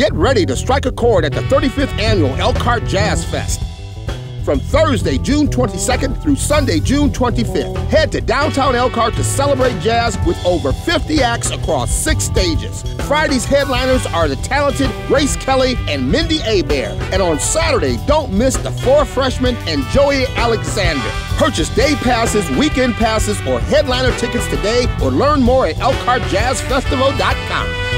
Get ready to strike a chord at the 35th annual Elkhart Jazz Fest. From Thursday, June 22nd through Sunday, June 25th, head to downtown Elkhart to celebrate jazz with over 50 acts across six stages. Friday's headliners are the talented Grace Kelly and Mindi Abair. And on Saturday, don't miss the four freshmen and Joey Alexander. Purchase day passes, weekend passes, or headliner tickets today or learn more at ElkhartJazzFestival.com.